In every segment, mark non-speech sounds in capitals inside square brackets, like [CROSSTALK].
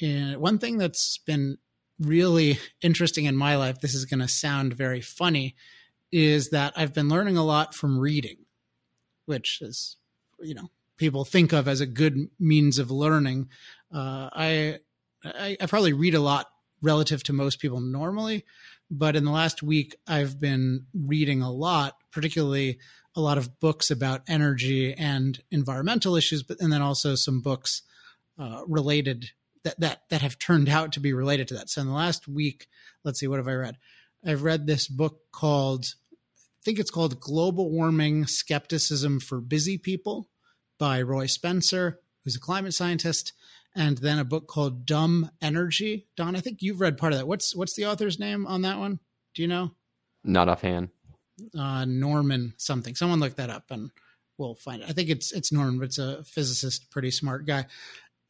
And one thing that's been really [LAUGHS] interesting in my life, this is going to sound very funny, is that I've been learning a lot from reading, which is, you know, people think of as a good means of learning. Uh, I, I, I probably read a lot relative to most people normally, but in the last week I've been reading a lot, particularly a lot of books about energy and environmental issues, but and then also some books uh, related that that that have turned out to be related to that. So in the last week, let's see, what have I read? I've read this book called, I think it's called Global Warming Skepticism for Busy People by Roy Spencer, who's a climate scientist, and then a book called Dumb Energy. Don, I think you've read part of that. What's what's the author's name on that one? Do you know? Not offhand. Uh, Norman something. Someone look that up and we'll find it. I think it's it's Norman, but it's a physicist, pretty smart guy.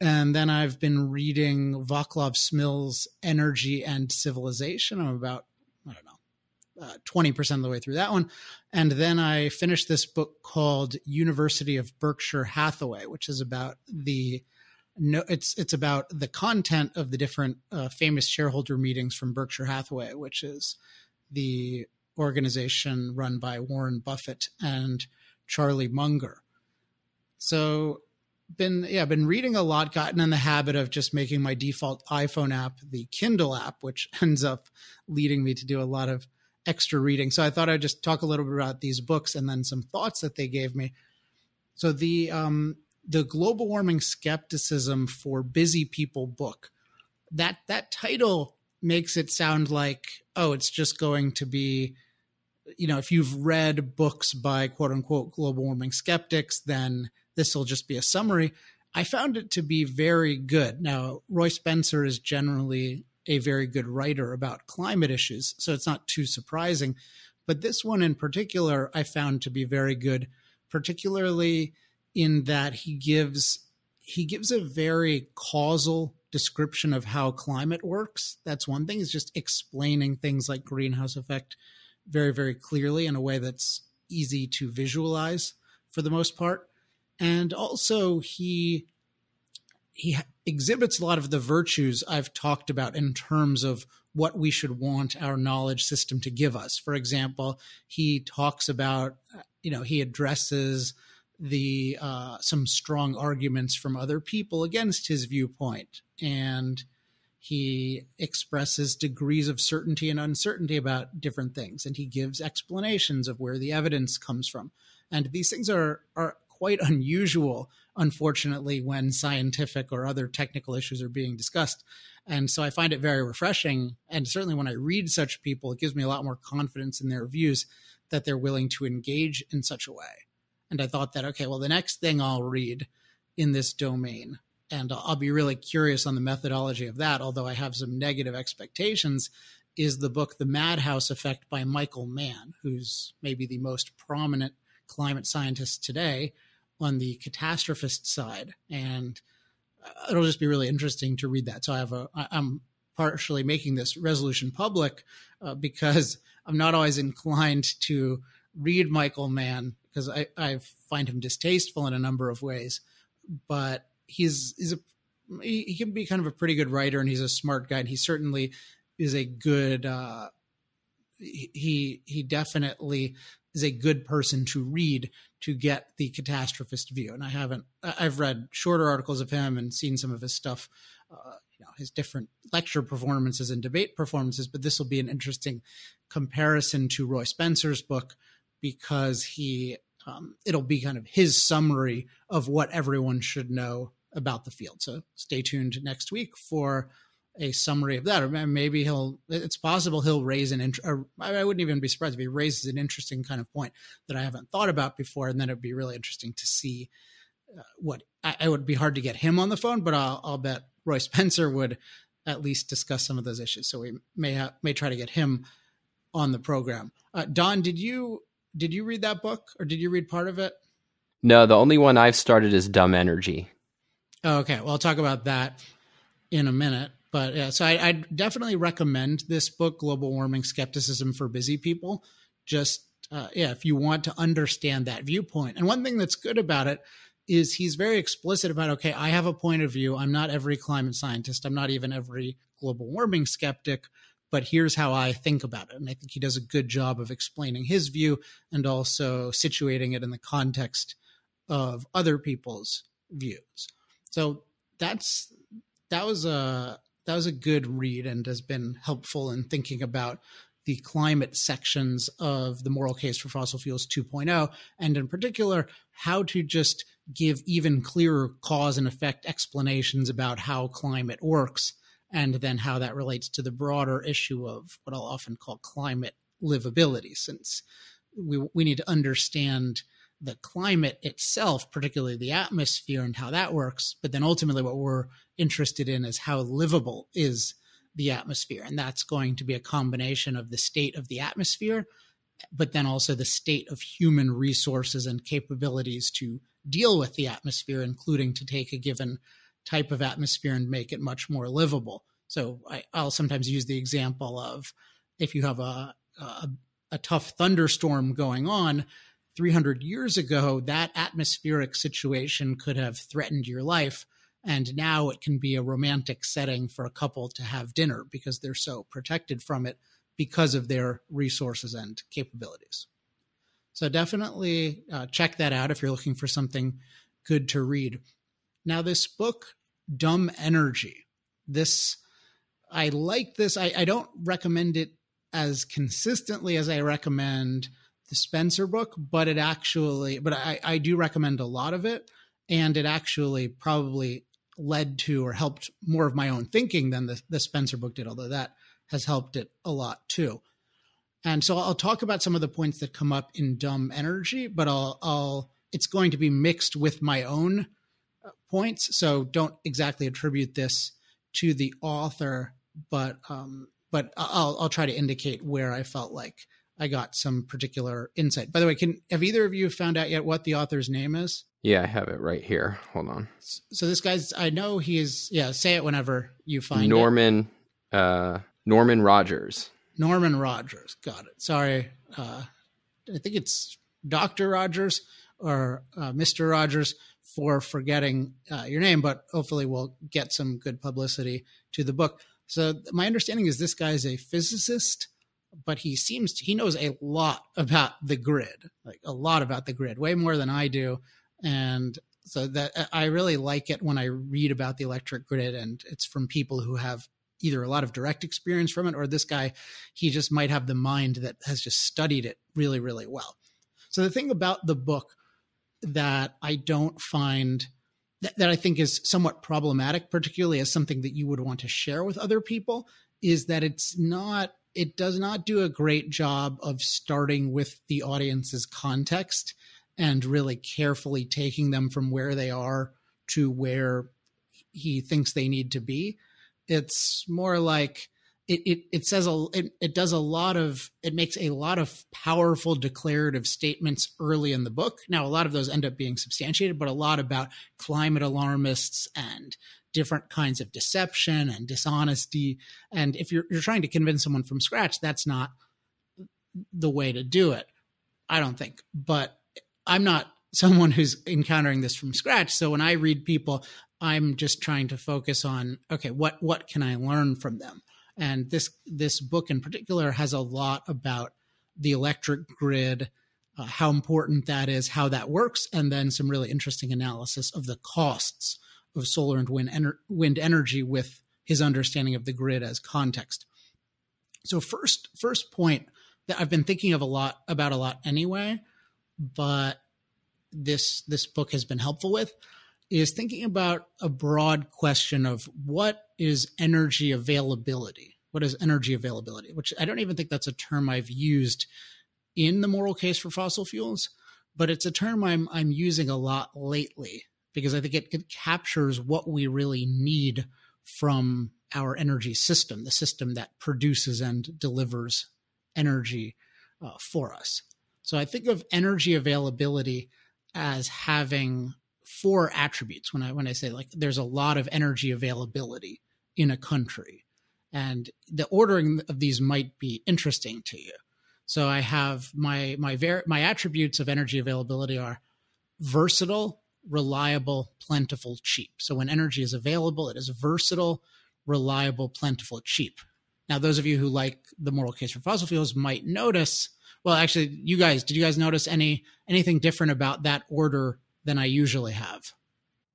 And then I've been reading Vaclav Smil's Energy and Civilization. I'm about, I don't know, uh, 20% of the way through that one. And then I finished this book called University of Berkshire Hathaway, which is about the no, it's it's about the content of the different uh, famous shareholder meetings from Berkshire Hathaway, which is the organization run by Warren Buffett and Charlie Munger. So been yeah been reading a lot gotten in the habit of just making my default iphone app the kindle app which [LAUGHS] ends up leading me to do a lot of extra reading. So i thought i'd just talk a little bit about these books and then some thoughts that they gave me. So the um the global warming skepticism for busy people book that that title makes it sound like oh it's just going to be you know if you've read books by quote unquote global warming skeptics then this will just be a summary. I found it to be very good. Now, Roy Spencer is generally a very good writer about climate issues, so it's not too surprising. But this one in particular, I found to be very good, particularly in that he gives he gives a very causal description of how climate works. That's one thing, is just explaining things like greenhouse effect very, very clearly in a way that's easy to visualize for the most part and also he he exhibits a lot of the virtues I've talked about in terms of what we should want our knowledge system to give us. For example, he talks about, you know, he addresses the uh, some strong arguments from other people against his viewpoint, and he expresses degrees of certainty and uncertainty about different things, and he gives explanations of where the evidence comes from. And these things are are quite unusual, unfortunately, when scientific or other technical issues are being discussed. And so I find it very refreshing. And certainly when I read such people, it gives me a lot more confidence in their views that they're willing to engage in such a way. And I thought that, okay, well, the next thing I'll read in this domain, and I'll be really curious on the methodology of that, although I have some negative expectations, is the book The Madhouse Effect by Michael Mann, who's maybe the most prominent climate scientist today on the catastrophist side, and uh, it'll just be really interesting to read that. So I have a I'm partially making this resolution public uh, because [LAUGHS] I'm not always inclined to read Michael Mann because I, I find him distasteful in a number of ways, but he's he's a he, he can be kind of a pretty good writer and he's a smart guy and he certainly is a good uh, he he definitely is a good person to read to get the catastrophist view. And I haven't, I've read shorter articles of him and seen some of his stuff, uh, you know, his different lecture performances and debate performances. But this will be an interesting comparison to Roy Spencer's book because he, um, it'll be kind of his summary of what everyone should know about the field. So stay tuned next week for a summary of that, or maybe he'll. It's possible he'll raise an. Or I wouldn't even be surprised if he raises an interesting kind of point that I haven't thought about before, and then it'd be really interesting to see uh, what. I, I, would be hard to get him on the phone, but I'll, I'll bet Roy [LAUGHS] Spencer would at least discuss some of those issues. So we may ha- may try to get him on the program. Uh, Don, did you did you read that book, or did you read part of it? No, the only one I've started is Dumb Energy. Oh, okay, well, I'll talk about that in a minute. But yeah, so I, I definitely recommend this book, Global Warming Skepticism for Busy People. Just uh, yeah, if you want to understand that viewpoint. And one thing that's good about it is he's very explicit about okay, I have a point of view. I'm not every climate scientist. I'm not even every global warming skeptic, but here's how I think about it. And I think he does a good job of explaining his view and also situating it in the context of other people's views. So that's that was a that was a good read and has been helpful in thinking about the climate sections of the moral case for fossil fuels 2.0 and in particular how to just give even clearer cause and effect explanations about how climate works and then how that relates to the broader issue of what I'll often call climate livability since we we need to understand the climate itself, particularly the atmosphere and how that works. But then ultimately, what we're interested in is how livable is the atmosphere. And that's going to be a combination of the state of the atmosphere, but then also the state of human resources and capabilities to deal with the atmosphere, including to take a given type of atmosphere and make it much more livable. So I, will sometimes use the example of if you have a, a, a tough thunderstorm going on, 300 years ago, that atmospheric situation could have threatened your life. And now it can be a romantic setting for a couple to have dinner because they're so protected from it because of their resources and capabilities. So definitely uh, check that out if you're looking for something good to read. Now, this book, Dumb Energy, this, I like this. I, I don't recommend it as consistently as I recommend the Spencer book, but it actually, but I, I do recommend a lot of it. And it actually probably led to or helped more of my own thinking than the, the Spencer book did, although that has helped it a lot too. And so I'll talk about some of the points that come up in Dumb Energy, but I'll, I'll it's going to be mixed with my own uh, points. So don't exactly attribute this to the author, but um, but I'll I'll try to indicate where I felt like I got some particular insight. By the way, can have either of you found out yet what the author's name is? Yeah, I have it right here. Hold on. So this guy's I know he is yeah, say it whenever you find Norman it. uh Norman Rogers. Norman Rogers. Got it. Sorry. Uh I think it's Dr. Rogers or uh, Mr. Rogers for forgetting uh, your name, but hopefully we'll get some good publicity to the book. So my understanding is this guy is a physicist but he seems to, he knows a lot about the grid, like a lot about the grid, way more than I do. And so that I really like it when I read about the electric grid and it's from people who have either a lot of direct experience from it or this guy, he just might have the mind that has just studied it really, really well. So the thing about the book that I don't find that, that I think is somewhat problematic, particularly as something that you would want to share with other people, is that it's not it does not do a great job of starting with the audience's context and really carefully taking them from where they are to where he thinks they need to be. It's more like it, it, it says a it, it does a lot of it makes a lot of powerful declarative statements early in the book. Now a lot of those end up being substantiated, but a lot about climate alarmists and different kinds of deception and dishonesty. And if you're, you're trying to convince someone from scratch, that's not the way to do it, I don't think. But I'm not [LAUGHS] someone who's encountering this from scratch. So when I read people, I'm just trying to focus on okay, what what can I learn from them? And this this book in particular has a lot about the electric grid, uh, how important that is, how that works, and then some really interesting analysis of the costs of solar and wind, ener- wind energy with his understanding of the grid as context. So first first point that I've been thinking of a lot about a lot anyway, but this this book has been helpful with is thinking about a broad question of what is energy availability? What is energy availability? Which I don't even think that's a term I've used in the moral case for fossil fuels, but it's a term I'm I'm using a lot lately because I think it, it captures what we really need from our energy system, the system that produces and delivers energy uh, for us. So I think of energy availability as having four attributes when I when I say like there's a lot of energy availability in a country. And the ordering of these might be interesting to you. So I have my my ver- my attributes of energy availability are versatile, reliable, plentiful, cheap. So when energy is available, it is versatile, reliable, plentiful, cheap. Now, those of you who like the moral case for fossil fuels might notice. Well, actually, you guys, did you guys notice any anything different about that order than I usually have?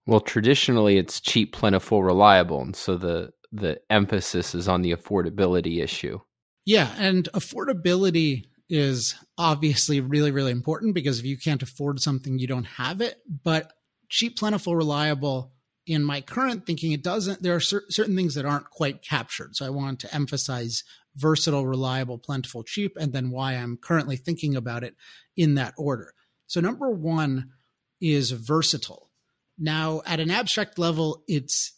Well, traditionally, it's cheap, plentiful, reliable, and so the the emphasis is on the affordability issue. Yeah, and affordability is obviously really, really important because if you can't afford something, you don't have it. But cheap, plentiful, reliable, in my current thinking, it doesn't, there are cer- certain things that aren't quite captured. So I want to emphasize versatile, reliable, plentiful, cheap, and then why I'm currently thinking about it in that order. So number one is versatile. Now, at an abstract level, it's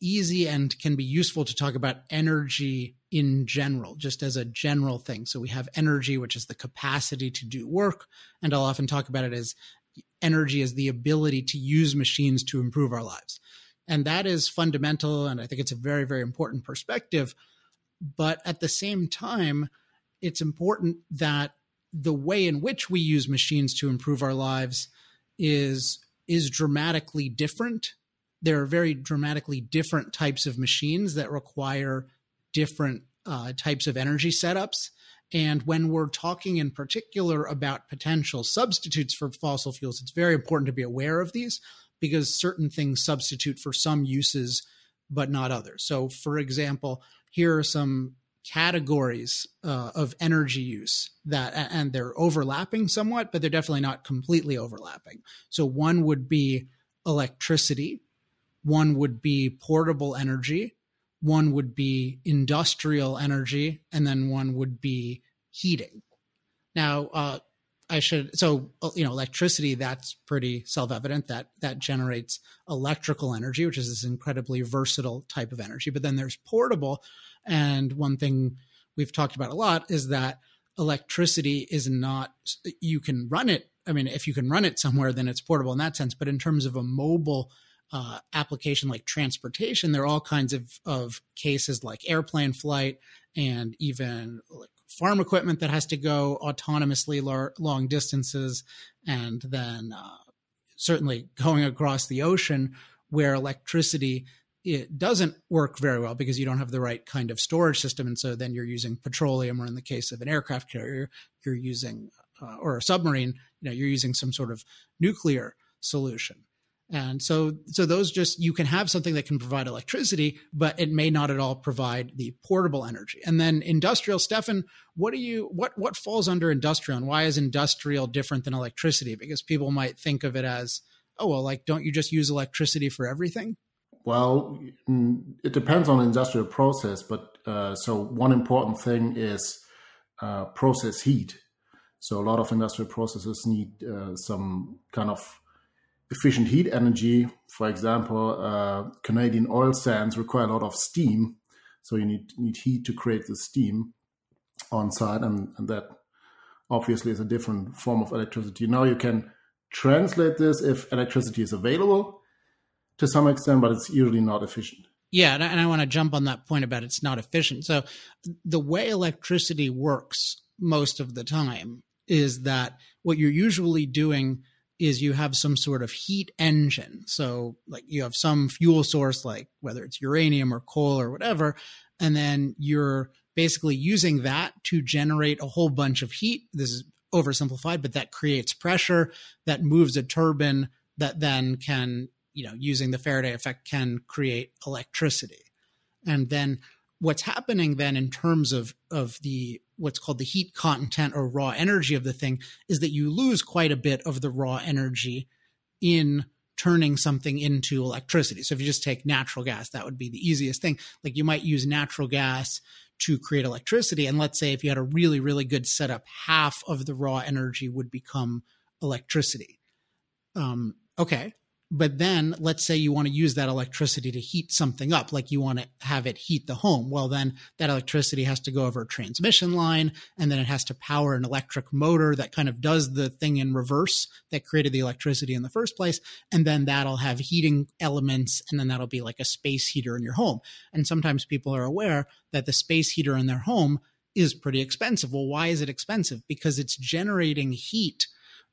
easy and can be useful to talk about energy in general, just as a general thing. So we have energy, which is the capacity to do work. And I'll often talk about it as energy as the ability to use machines to improve our lives. And that is fundamental. And I think it's a very, very important perspective. But at the same time, it's important that the way in which we use machines to improve our lives is is dramatically different there are very dramatically different types of machines that require different uh, types of energy setups. And when we're talking in particular about potential substitutes for fossil fuels, it's very important to be aware of these because certain things substitute for some uses, but not others. So, for example, here are some categories uh, of energy use that, and they're overlapping somewhat, but they're definitely not completely overlapping. So, one would be electricity, one would be portable energy, one would be industrial energy, and then one would be heating. Now, uh, I should so uh, you know electricity that's pretty self-evident that that generates electrical energy which is this incredibly versatile type of energy but then there's portable and one thing we've talked about a lot is that electricity is not you can run it I mean if you can run it somewhere then it's portable in that sense but in terms of a mobile uh, application like transportation, there are all kinds of, of cases like airplane flight and even like farm equipment that has to go autonomously long distances, and then uh, certainly going across the ocean where electricity it doesn't work very well because you don't have the right kind of storage system, and so then you're using petroleum, or in the case of an aircraft carrier, you're using uh, or a submarine, you know, you're using some sort of nuclear solution. And so, so those just, you can have something that can provide electricity, but it may not at all provide the portable energy. And then industrial, Steffen, what do you, what, what falls under industrial and why is industrial different than electricity? Because people might think of it as, oh, well, like, don't you just use electricity for everything? Well, mm, it depends on the industrial process, but uh, so one important thing is uh, process heat. So a lot of industrial processes need uh, some kind of efficient heat energy. For example, uh, Canadian oil sands require a lot of steam, so you need need heat to create the steam on site, and, and that obviously is a different form of electricity. Now you can translate this if electricity is available to some extent, but it's usually not efficient. Yeah, and I, and I want to jump on that point about it's not efficient. So the way electricity works most of the time is that what you're usually doing is you have some sort of heat engine. So, like, you have some fuel source, like whether it's uranium or coal or whatever, and then you're basically using that to generate a whole bunch of heat. This is oversimplified, but that creates pressure that moves a turbine that then can, you know, using the Faraday effect, can create electricity. And then what's happening then in terms of of the what's called the heat content or raw energy of the thing is that you lose quite a bit of the raw energy in turning something into electricity. So if you just take natural gas, that would be the easiest thing. Like you might use natural gas to create electricity. And let's say if you had a really, really good setup, half of the raw energy would become electricity. Um, okay but then let's say you want to use that electricity to heat something up like you want to have it heat the home. Well then that electricity has to go over a transmission line and then it has to power an electric motor that kind of does the thing in reverse that created the electricity in the first place and then that'll have heating elements and then that'll be like a space heater in your home. And sometimes people are aware that the space heater in their home is pretty expensive. Well why is it expensive? Because it's generating heat.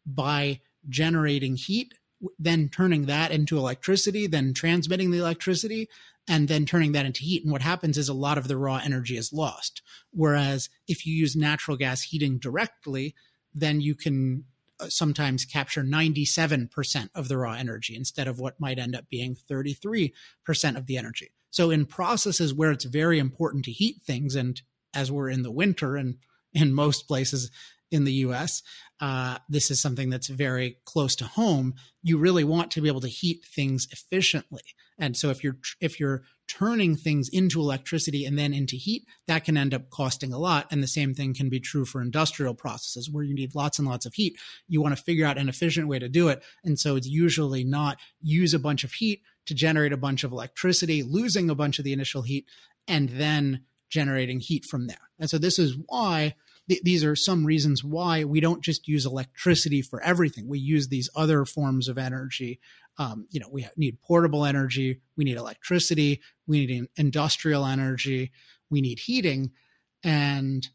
By generating heat then turning that into electricity, then transmitting the electricity, and then turning that into heat. And what happens is a lot of the raw energy is lost. Whereas if you use natural gas heating directly, then you can uh, sometimes capture 97% of the raw energy instead of what might end up being 33% of the energy. So in processes where it's very important to heat things, and as we're in the winter and in most places in the US, uh, this is something that's very close to home. You really want to be able to heat things efficiently. And so if you're if you're turning things into electricity and then into heat, that can end up costing a lot. And the same thing can be true for industrial processes where you need lots and lots of heat. You want to figure out an efficient way to do it. And so it's usually not use a bunch of heat to generate a bunch of electricity, losing a bunch of the initial heat, and then generating heat from there. And so this is why th- these are some reasons why we don't just use electricity for everything. We use these other forms of energy. Um, you know, we need portable energy, we need electricity, we need industrial energy, we need heating, and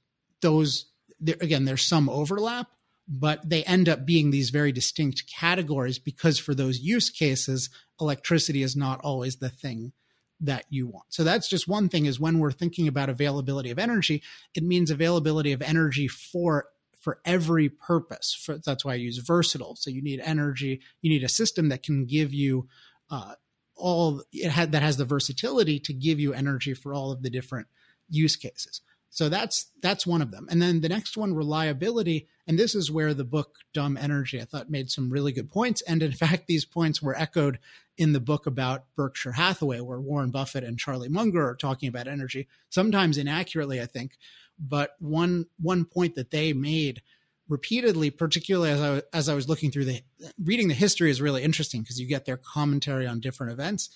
those there, again, there's some overlap, but they end up being these very distinct categories because for those use cases, electricity is not always the thing that you want. So that's just one thing is when we're thinking about availability of energy, it means availability of energy for for every purpose. For, that's why I use versatile. So you need energy, you need a system that can give you uh, all it had that has the versatility to give you energy for all of the different use cases. So that's that's one of them. And then the next one, reliability, and this is where the book Dumb Energy I thought made some really good points. And in [LAUGHS] fact, these points were echoed in the book about Berkshire Hathaway, where Warren Buffett and Charlie Munger are talking about energy, sometimes inaccurately, I think. But one one point that they made repeatedly, particularly as I as I was looking through the reading the history is really interesting because you get their commentary on different events.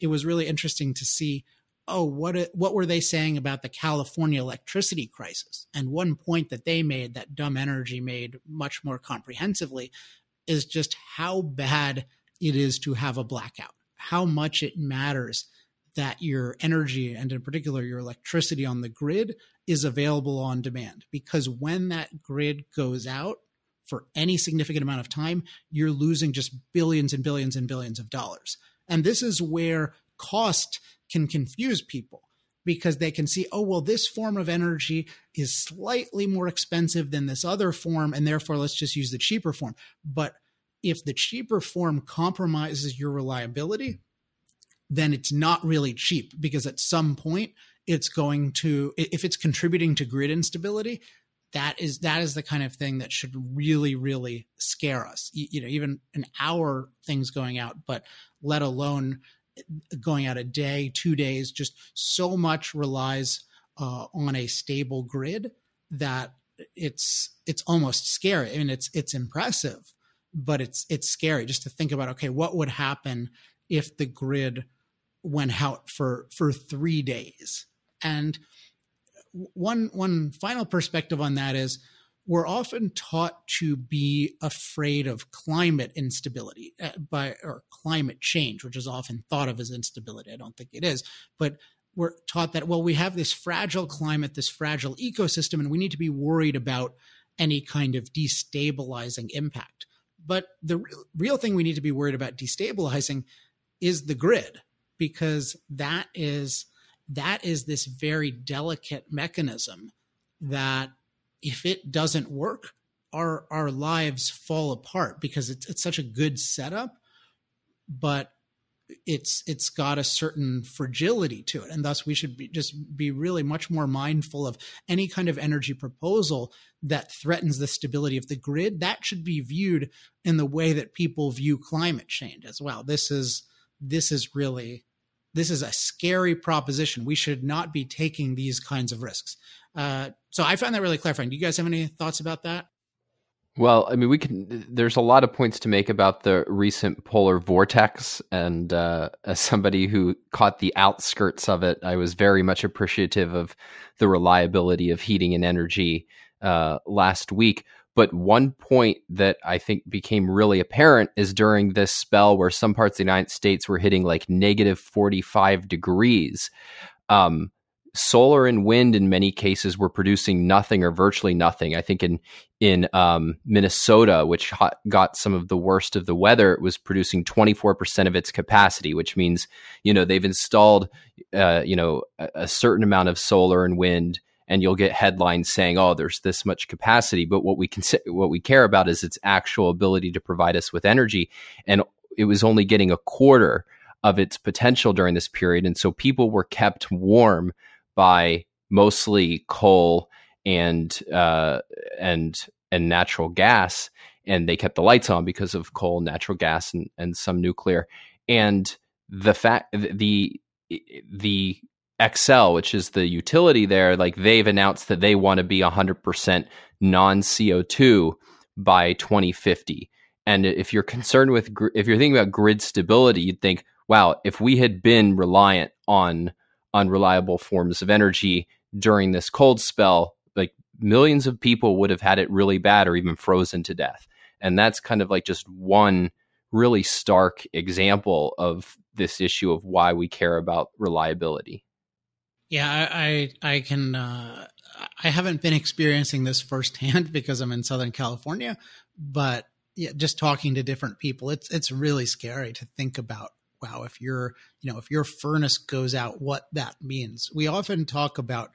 It was really interesting to see oh, what what were they saying about the California electricity crisis? And one point that they made that Dumb Energy made much more comprehensively is just how bad it is to have a blackout. How much it matters that your energy and in particular your electricity on the grid is available on demand because when that grid goes out for any significant amount of time you're losing just billions and billions and billions of dollars and this is where cost can confuse people because they can see, oh, well, this form of energy is slightly more expensive than this other form, and therefore let's just use the cheaper form. But if the cheaper form compromises your reliability, then it's not really cheap because at some point it's going to, if it's contributing to grid instability, that is that is the kind of thing that should really really scare us you, you know even an hour things going out but let alone going out a day, two days, just so much relies uh, on a stable grid that it's it's almost scary. I mean, it's it's impressive, but it's it's scary just to think about. Okay, what would happen if the grid went out for for three days? And one one final perspective on that is we're often taught to be afraid of climate instability uh, by or climate change which is often thought of as instability. I don't think it is but we're taught that well we have this fragile climate this fragile ecosystem and we need to be worried about any kind of destabilizing impact. But the real, real thing we need to be worried about destabilizing is the grid because that is that is this very delicate mechanism that if it doesn't work, our our lives fall apart because it's it's such a good setup, but it's it's got a certain fragility to it. And thus we should be just be really much more mindful of any kind of energy proposal that threatens the stability of the grid. That should be viewed in the way that people view climate change as well. This is this is really this is a scary proposition we should not be taking these kinds of risks uh, so I found that really clarifying. Do you guys have any thoughts about that? Well, I mean, we can. There's a lot of points to make about the recent polar vortex, and uh, as somebody who caught the outskirts of it, I was very much appreciative of the reliability of heating and energy uh, last week. But one point that I think became really apparent is during this spell where some parts of the United States were hitting like negative 45 degrees. Um, solar and wind in many cases were producing nothing or virtually nothing. I think in in um, Minnesota, which got some of the worst of the weather, it was producing 24% of its capacity, which means you know they've installed uh, you know a, a certain amount of solar and wind and you'll get headlines saying, "Oh, there's this much capacity." But what we can what we care about is its actual ability to provide us with energy, and it was only getting a quarter of its potential during this period, and so people were kept warm by mostly coal and uh, and and natural gas, and they kept the lights on because of coal, natural gas, and and some nuclear, and the fact the the Xcel, which is the utility there, like they've announced that they want to be 100% non CO2 by 2050. And if you're concerned with, if you're thinking about grid stability, you'd think, wow, if we had been reliant on unreliable forms of energy during this cold spell, like millions of people would have had it really bad or even frozen to death. And that's kind of like just one really stark example of this issue of why we care about reliability. Yeah, I I, I can. Uh, I haven't been experiencing this firsthand [LAUGHS] because I'm in Southern California, but yeah, just talking to different people, it's it's really scary to think about. Wow, if your you know if your furnace goes out, what that means. We often talk about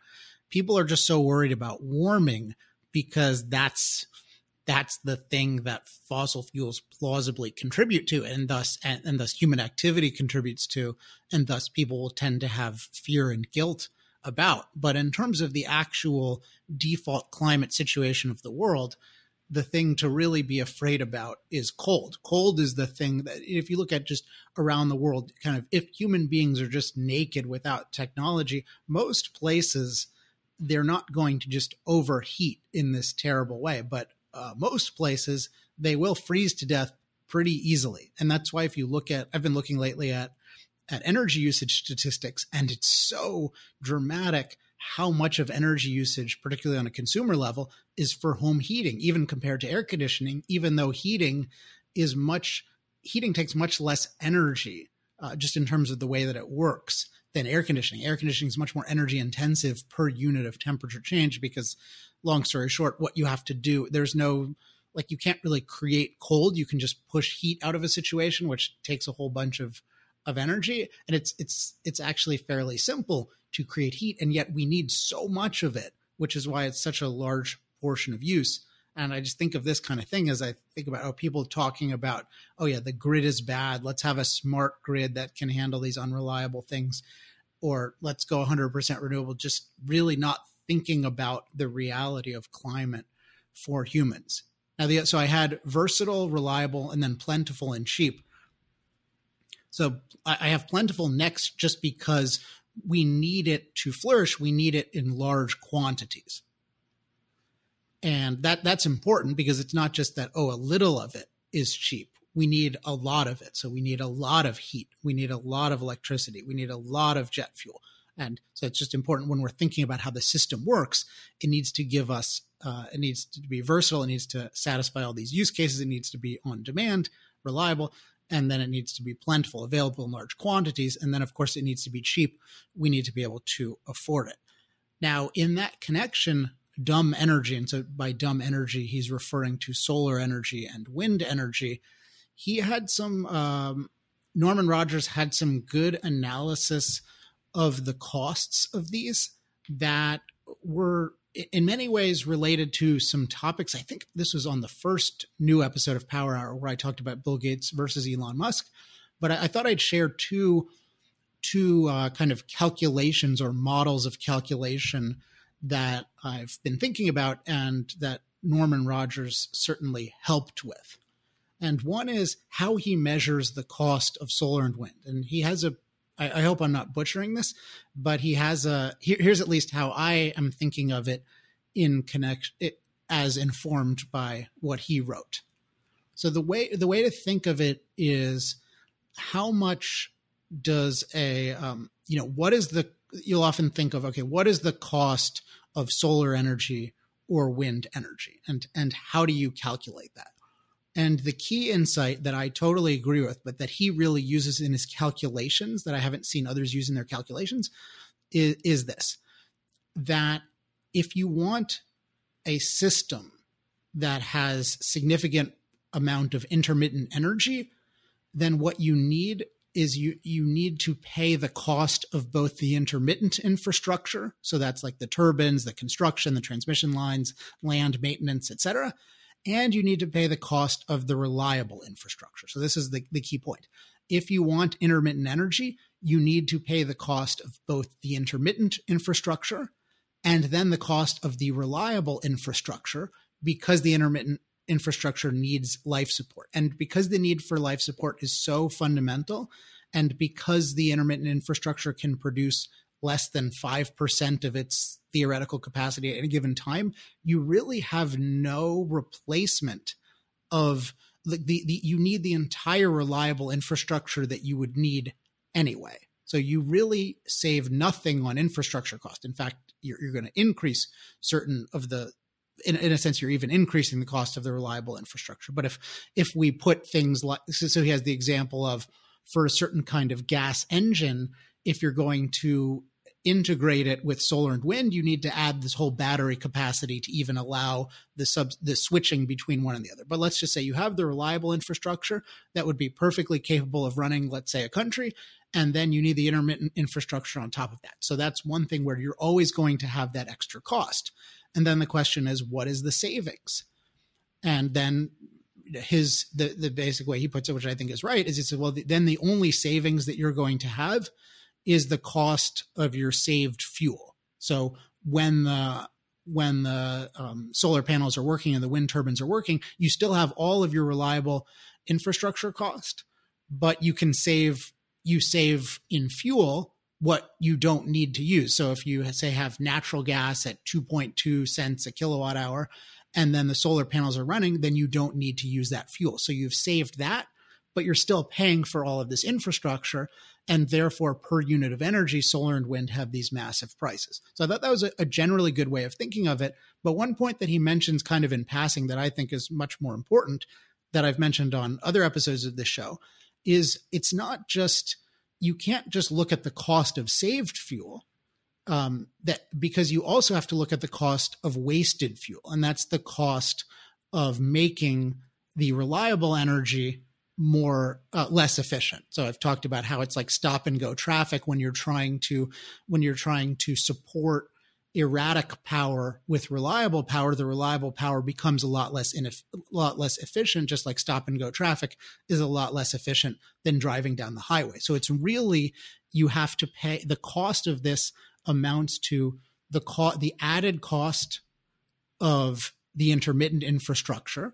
people are just so worried about warming because that's that's the thing that fossil fuels plausibly contribute to and thus and, and, thus human activity contributes to and thus people will tend to have fear and guilt about. But in terms of the actual default climate situation of the world the thing to really be afraid about is cold. Cold is the thing that if you look at just around the world kind of if human beings are just naked without technology most places they're not going to just overheat in this terrible way. But uh, most places, they will freeze to death pretty easily. And that's why if you look at, I've been looking lately at at energy usage statistics, and it's so dramatic how much of energy usage, particularly on a consumer level, is for home heating, even compared to air conditioning, even though heating is much heating takes much less energy uh, just in terms of the way that it works than air conditioning. Air conditioning is much more energy intensive per unit of temperature change because long story short, what you have to do, there's no like you can't really create cold. You can just push heat out of a situation, which takes a whole bunch of of energy. And it's it's it's actually fairly simple to create heat, and yet we need so much of it, which is why it's such a large portion of use. And I just think of this kind of thing as I think about oh, people talking about, oh yeah, the grid is bad. Let's have a smart grid that can handle these unreliable things. Or let's go 100% renewable, just really not thinking about the reality of climate for humans. Now, the, so I had versatile, reliable, and then plentiful and cheap. So I have plentiful next just because we need it to flourish. We need it in large quantities. And that that's important because it's not just that, oh, a little of it is cheap. We need a lot of it. So we need a lot of heat. We need a lot of electricity. We need a lot of jet fuel. And so it's just important when we're thinking about how the system works, it needs to give us, uh, it needs to be versatile, it needs to satisfy all these use cases, it needs to be on demand, reliable, and then it needs to be plentiful, available in large quantities. And then, of course, it needs to be cheap. We need to be able to afford it. Now, in that connection, dumb energy, and so by dumb energy, he's referring to solar energy and wind energy. He had some, um, Norman Rogers had some good analysis of the costs of these that were in many ways related to some topics. I think this was on the first new episode of Power Hour where I talked about Bill Gates versus Elon Musk. But I, I thought I'd share two two uh, kind of calculations or models of calculation that I've been thinking about and that Norman Rogers certainly helped with. And one is how he measures the cost of solar and wind. And he has a I, hope I'm not butchering this, but he has a here, here's at least how I am thinking of it in connection it, as informed by what he wrote. So the way the way to think of it is how much does a um, you know what is the you'll often think of okay what is the cost of solar energy or wind energy and and how do you calculate that and the key insight that I totally agree with, but that he really uses in his calculations that I haven't seen others use in their calculations is, is this. that if you want a system that has significant amount of intermittent energy, then what you need is you you need to pay the cost of both the intermittent infrastructure so that's like the turbines the construction the transmission lines land maintenance etc and you need to pay the cost of the reliable infrastructure. So this is the, the key point. If you want intermittent energy you need to pay the cost of both the intermittent infrastructure and then the cost of the reliable infrastructure because the intermittent infrastructure needs life support. And because the need for life support is so fundamental, and because the intermittent infrastructure can produce less than 5% of its theoretical capacity at any given time, you really have no replacement of the, the, the you need the entire reliable infrastructure that you would need anyway. So you really save nothing on infrastructure cost. In fact, you're, you're going to increase certain of the in, in a sense, you're even increasing the cost of the reliable infrastructure. But if if we put things like so, so he has the example of for a certain kind of gas engine, if you're going to integrate it with solar and wind, you need to add this whole battery capacity to even allow the sub the switching between one and the other. But let's just say you have the reliable infrastructure that would be perfectly capable of running, let's say, a country, and then you need the intermittent infrastructure on top of that. So that's one thing where you're always going to have that extra cost. And then the question is, what is the savings? And then his the the basic way he puts it, which I think is right, is he says, well, then the only savings that you're going to have is the cost of your saved fuel. So when the when the um, solar panels are working and the wind turbines are working, you still have all of your reliable infrastructure cost, but you can save you save in fuel what you don't need to use. So if you say have natural gas at 2.2 cents a kilowatt hour and then the solar panels are running, then you don't need to use that fuel. So you've saved that, but you're still paying for all of this infrastructure. And therefore, per unit of energy, solar and wind have these massive prices. So I thought that was a, generally good way of thinking of it. But one point that he mentions kind of in passing that I think is much more important that I've mentioned on other episodes of this show is it's not just you can't just look at the cost of saved fuel um, that because you also have to look at the cost of wasted fuel and that's the cost of making the reliable energy more uh, less efficient. So i've talked about how it's like stop and go traffic when you're trying to when you're trying to support erratic power with reliable power, the reliable power becomes a lot less a lot less efficient. Just like stop and go traffic is a lot less efficient than driving down the highway. So it's really you have to pay the cost of this amounts to the co- the added cost of the intermittent infrastructure.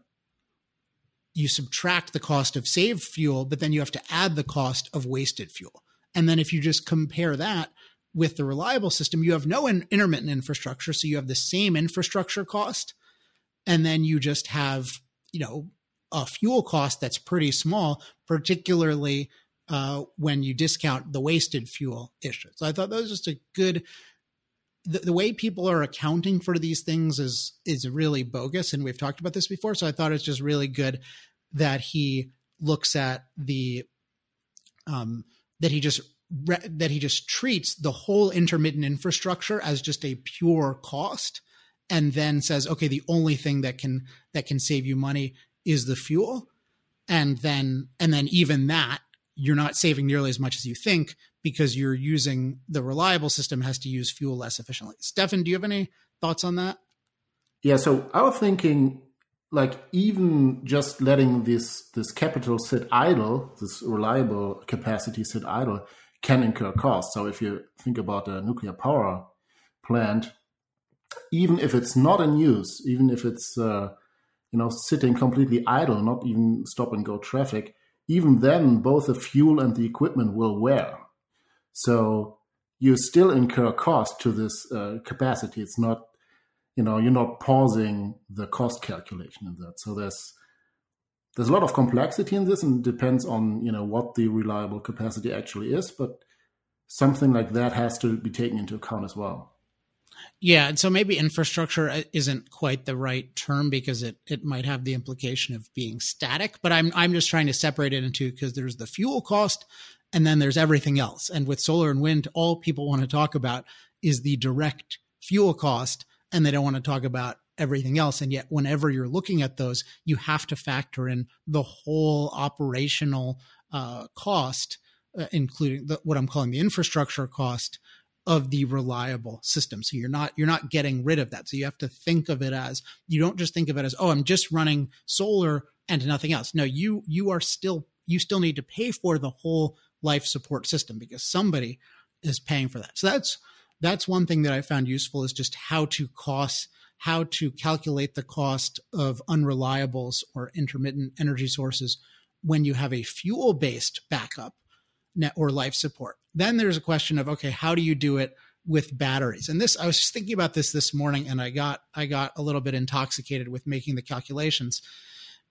You subtract the cost of saved fuel, but then you have to add the cost of wasted fuel. And then if you just compare that with the reliable system, you have no in- intermittent infrastructure. So you have the same infrastructure cost. And then you just have, you know, a fuel cost that's pretty small, particularly uh, when you discount the wasted fuel issue. So I thought that was just a good. The, the way people are accounting for these things is is really bogus, and we've talked about this before. So I thought it's just really good that he looks at the um, that he just that he just treats the whole intermittent infrastructure as just a pure cost and then says okay the only thing that can that can save you money is the fuel. And then and then even that you're not saving nearly as much as you think because you're using the reliable system has to use fuel less efficiently. Steffen do you have any thoughts on that? Yeah so i was thinking like even just letting this this capital sit idle this reliable capacity sit idle can incur costs. So if you think about a nuclear power plant, even if it's not in use, even if it's uh, you know sitting completely idle, not even stop and go traffic, even then both the fuel and the equipment will wear. So you still incur cost to this uh, capacity. It's not you know you're not pausing the cost calculation in that. So there's there's a lot of complexity in this and it depends on you know what the reliable capacity actually is but something like that has to be taken into account as well. Yeah and so maybe infrastructure uh, isn't quite the right term because it it might have the implication of being static but i'm i'm just trying to separate it into because there's the fuel cost and then there's everything else. And with solar and wind all people want to talk about is the direct fuel cost and they don't want to talk about everything else. And yet, whenever you're looking at those, you have to factor in the whole operational uh, cost, uh, including the, what I'm calling the infrastructure cost of the reliable system. So you're not you're not getting rid of that. So you have to think of it as you don't just think of it as oh I'm just running solar and nothing else. No, you you are still you still need to pay for the whole life support system because somebody is paying for that. So that's that's one thing that I found useful is just how to cost how to calculate the cost of unreliables or intermittent energy sources when you have a fuel based backup net or life support. Then there's a question of okay, how do you do it with batteries? And this I was just thinking about this this morning, and I got I got a little bit intoxicated with making the calculations.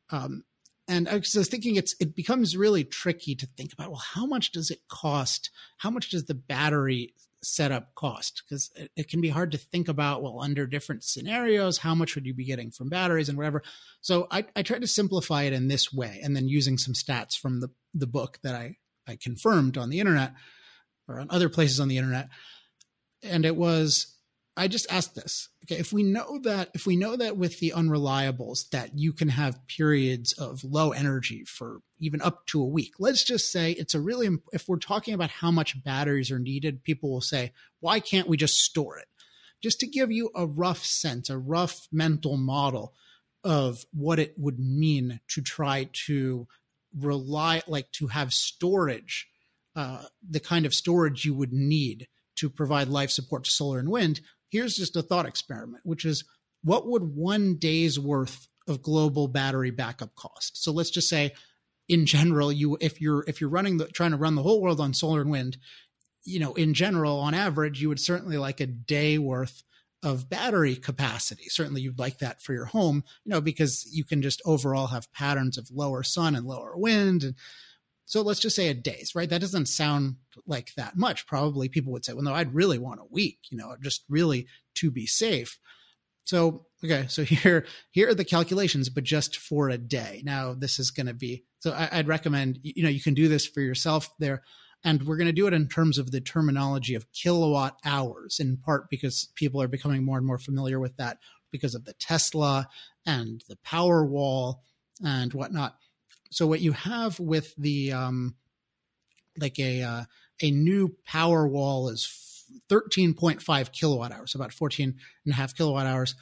Um, and I was thinking it's it becomes really tricky to think about. Well, how much does it cost? How much does the battery setup cost? Because it, it, can be hard to think about. Well, under different scenarios, how much would you be getting from batteries and whatever. So I, I tried to simplify it in this way, and then using some stats from the the book that I I confirmed on the internet or on other places on the internet. And it was, I just asked this. Okay, if we know that, if we know that with the unreliables that you can have periods of low energy for even up to a week, let's just say it's a really, if we're talking about how much batteries are needed, people will say, why can't we just store it? Just to give you a rough sense, a rough mental model of what it would mean to try to rely like to have storage uh, the kind of storage you would need to provide life support to solar and wind here's just a thought experiment which is what would one day's worth of global battery backup cost so let's just say in general you if you're if you're running the trying to run the whole world on solar and wind you know in general on average you would certainly like a day worth of battery capacity. Certainly, you'd like that for your home, you know, because you can just overall have patterns of lower sun and lower wind. And so let's just say a days, right? That doesn't sound like that much. Probably people would say, well, no, I'd really want a week, you know, just really to be safe. So, okay, so [LAUGHS] here here are the calculations, but just for a day. Now, this is going to be so. I, would recommend you know you can do this for yourself. There and we're going to do it in terms of the terminology of kilowatt hours, in part because people are becoming more and more familiar with that because of the Tesla and the Powerwall and whatnot. So what you have with the um, like a uh, a new Powerwall is 13.5 kilowatt hours, about 14 and a half kilowatt hours.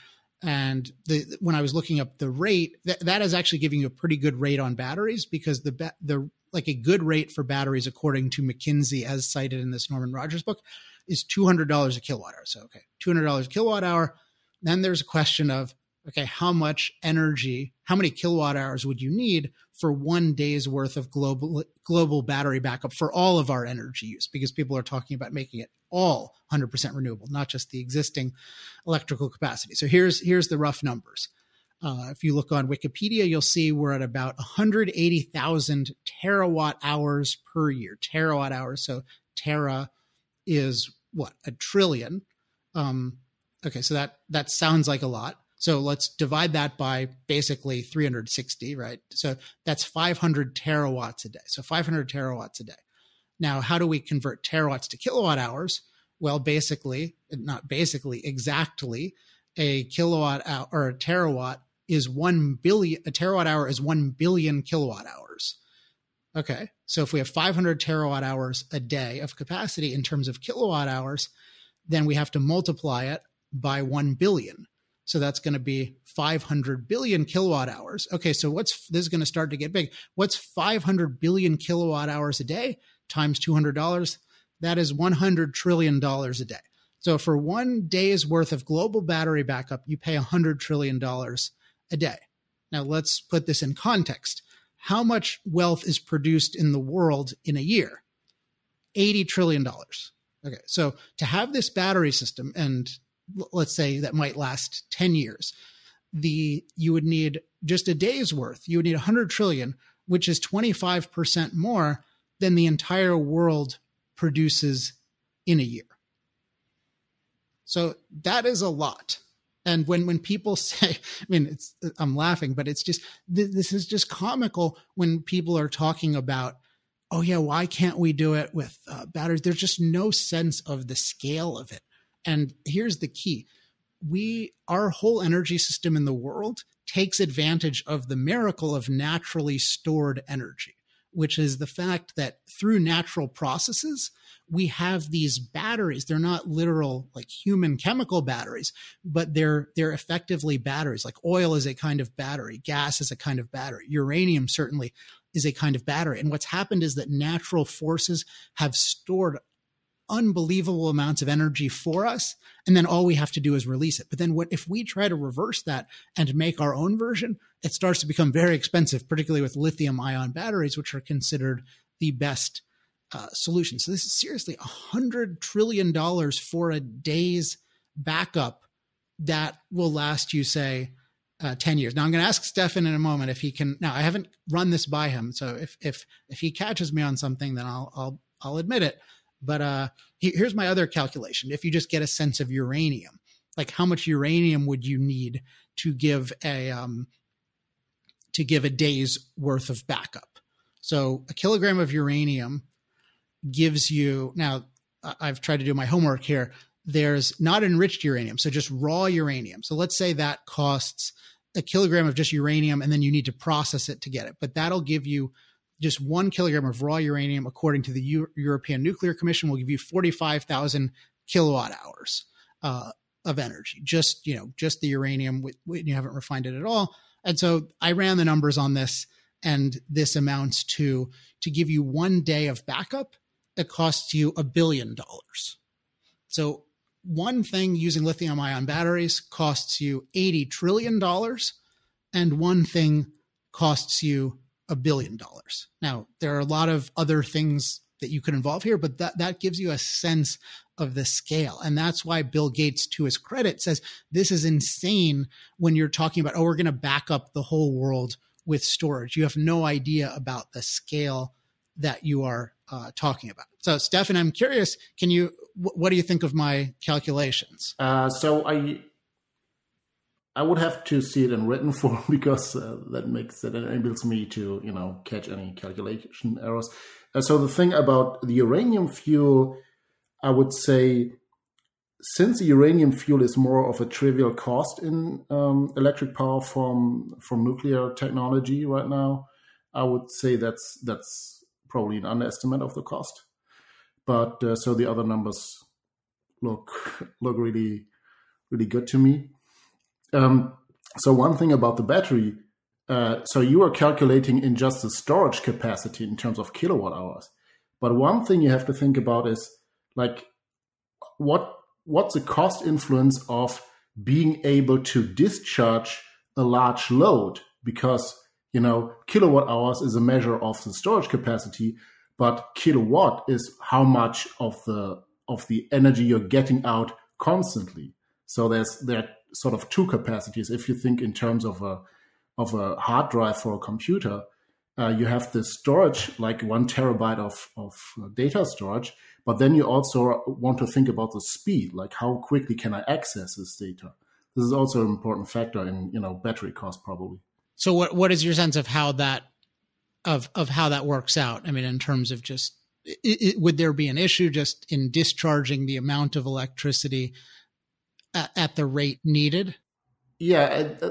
And the, when I was looking up the rate, that, is actually giving you a pretty good rate on batteries because the the like a good rate for batteries, according to McKinsey, as cited in this Norman Rogers book, is two hundred dollars a kilowatt hour. So okay, two hundred dollars a kilowatt hour. Then there's a question of okay, how much energy, how many kilowatt hours would you need for one day's worth of global global battery backup for all of our energy use? Because people are talking about making it all 100% renewable, not just the existing electrical capacity. So here's here's the rough numbers. Uh, if you look on Wikipedia, you'll see we're at about 180,000 terawatt hours per year. Terawatt hours. So tera is what a trillion. Um, okay, so that that sounds like a lot. So let's divide that by basically 360, right? So that's 500 terawatts a day. So 500 terawatts a day. Now, how do we convert terawatts to kilowatt hours? Well, basically, not basically, exactly, a kilowatt hour or a terawatt is 1 billion, a terawatt hour is 1 billion kilowatt hours. Okay. So if we have 500 terawatt hours a day of capacity in terms of kilowatt hours, then we have to multiply it by 1 billion. So that's going to be 500 billion kilowatt hours. Okay, so what's this is going to start to get big. What's 500 billion kilowatt hours a day times $200? That is 100 trillion dollars a day. So for one day's worth of global battery backup, you pay 100 trillion dollars a day. Now, let's put this in context. How much wealth is produced in the world in a year? $80 trillion. Okay, so to have this battery system, and let's say that might last 10 years, the you would need just a day's worth. You would need 100 trillion, which is 25% more than the entire world produces in a year. So that is a lot. And when when people [LAUGHS] say, I mean, it's I'm laughing, but it's just this is just comical when people are talking about, oh yeah, why can't we do it with uh, batteries? There's just no sense of the scale of it. And here's the key we, our whole energy system in the world takes advantage of the miracle of naturally stored energy, which is the fact that through natural processes, we have these batteries. They're not literal like human chemical batteries, but they're they're effectively batteries. Like oil is a kind of battery, gas is a kind of battery, uranium certainly is a kind of battery. And what's happened is that natural forces have stored unbelievable amounts of energy for us and then all we have to do is release it but then what if we try to reverse that and make our own version it starts to become very expensive particularly with lithium ion batteries which are considered the best uh, solution so this is seriously a hundred trillion dollars for a day's backup that will last you say uh, 10 years. Now I'm going to ask Steffen in a moment if he can. Now I haven't run this by him, so if if if he catches me on something, then I'll I'll I'll admit it. But uh, here's my other calculation. If you just get a sense of uranium, like how much uranium would you need to give a um, to give a day's worth of backup? So a kilogram of uranium gives you now. I've tried to do my homework here. There's not enriched uranium, so just raw uranium. So let's say that costs a kilogram of just uranium, and then you need to process it to get it. But that'll give you just one kilogram of raw uranium, according to the U- European Nuclear Commission, will give you 45,000 kilowatt hours uh, of energy. Just you know, just the uranium. When you haven't refined it at all. And so I ran the numbers on this, and this amounts to to give you one day of backup. It costs you a billion dollars. So one thing using lithium ion batteries costs you $80 trillion, and one and one thing costs you a billion dollars. Now, there are a lot of other things that you could involve here, but that, that gives you a sense of the scale. And that's why Bill Gates, to his credit, says this is insane when you're talking about, oh, we're going to back up the whole world with storage. You have no idea about the scale that you are uh, talking about. So, Steffen, I'm curious, can you, what do you think of my calculations? Uh, so I I would have to see it in written [LAUGHS] form because uh, that makes that enables me to you know catch any calculation errors. Uh, so the thing about the uranium fuel, I would say, since the uranium fuel is more of a trivial cost in um, electric power from from nuclear technology right now, I would say that's that's probably an underestimate of the cost. But uh, so the other numbers look [LAUGHS] look really really good to me. Um, so one thing about the battery, uh, so you are calculating in just the storage capacity in terms of kilowatt hours. But one thing you have to think about is like what what's the cost influence of being able to discharge a large load because you know kilowatt hours is a measure of the storage capacity but kilowatt is how much of the of the energy you're getting out constantly so there's there sort of two capacities. If you think in terms of a of a hard drive for a computer, uh, you have the storage like one terabyte of of data storage, but then you also want to think about the speed, like how quickly can I access this data. This is also an important factor in you know battery cost probably. So what what is your sense of how that of of how that works out? I mean, in terms of just it, it, would there be an issue just in discharging the amount of electricity at, at the rate needed? Yeah, uh,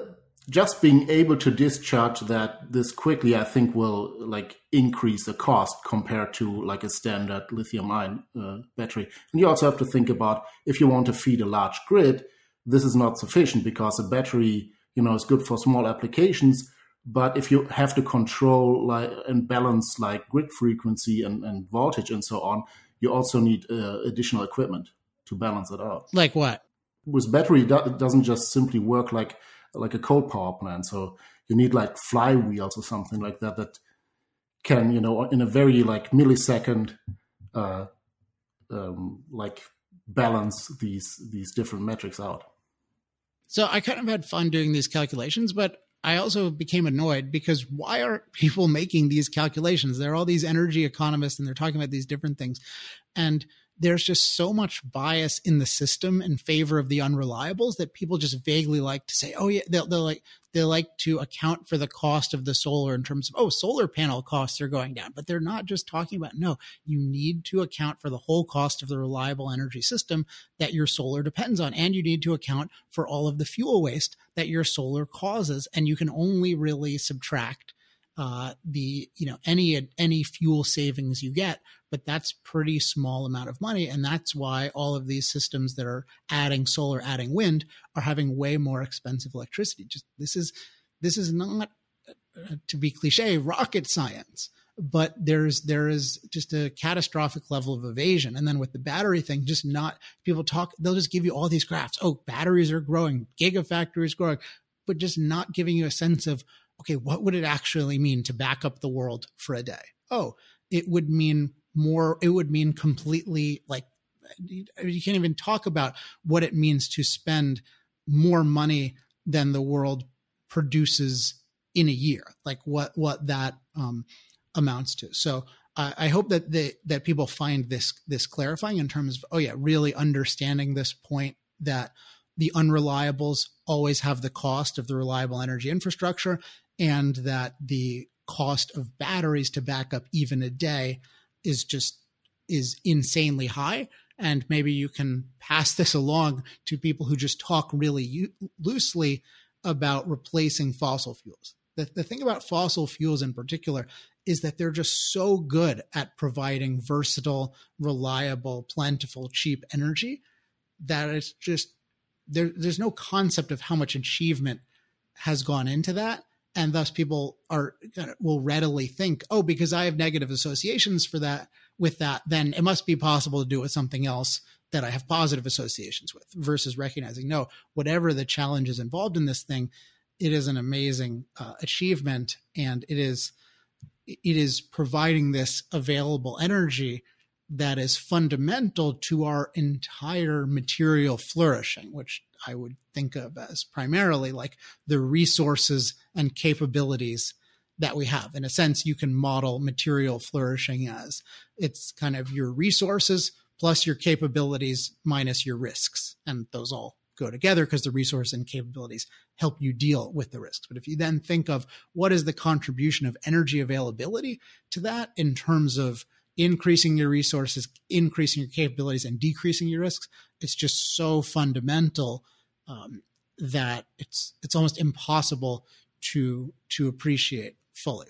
just being able to discharge that this quickly, I think, will like increase the cost compared to like a standard lithium ion uh, battery. And you also have to think about if you want to feed a large grid, this is not sufficient because a battery, you know, is good for small applications. But if you have to control like and balance like grid frequency and, and voltage and so on, you also need uh, additional equipment to balance it out. Like what? With battery it doesn't just simply work like like a coal power plant. So you need like flywheels or something like that that can you know in a very like millisecond uh um like balance these these different metrics out. So i kind of had fun doing these calculations but i also became annoyed because why are [LAUGHS] people making these calculations? There are all these energy economists and they're talking about these different things. And there's just so much bias in the system in favor of the unreliables that people just vaguely like to say, oh yeah, they'll, they'll like they like to account for the cost of the solar in terms of oh solar panel costs are going down, but they're not just talking about no, you need to account for the whole cost of the reliable energy system that your solar depends on, and you need to account for all of the fuel waste that your solar causes, and you can only really subtract uh, the you know any any fuel savings you get but that's pretty small amount of money. And that's why all of these systems that are adding solar adding wind are having way more expensive electricity. Just this is this is not uh, to be cliche rocket science but there's there is just a catastrophic level of evasion. And then with the battery thing just not people talk they'll just give you all these graphs. Oh batteries are growing gigafactories growing but just not giving you a sense of okay, what would it actually mean to back up the world for a day? Oh, it would mean more, it would mean completely like, you can't even talk about what it means to spend more money than the world produces in a year, like what, what that um, amounts to. So I hope that the, that people find this, this clarifying in terms of, oh yeah, really understanding this point that the unreliables always have the cost of the reliable energy infrastructure and that the cost of batteries to back up even a day is just is insanely high. And maybe you can pass this along to people who just talk really u- loosely about replacing fossil fuels. The, the thing about fossil fuels in particular is that they're just so good at providing versatile reliable plentiful cheap energy that it's just there, there's no concept of how much achievement has gone into that and thus people are will readily think oh because i have negative associations for that with that then it must be possible to do it with something else that i have positive associations with versus recognizing no whatever the challenges involved in this thing it is an amazing uh, achievement and it is it is providing this available energy that is fundamental to our entire material flourishing which I would think of as primarily like the resources and capabilities that we have. In a sense, you can model material flourishing as it's kind of your resources plus your capabilities minus your risks. And those all go together because the resource and capabilities help you deal with the risks. But if you then think of what is the contribution of energy availability to that in terms of increasing your resources, increasing your capabilities, and decreasing your risks, it's just so fundamental um, that it's it's almost impossible to to appreciate fully.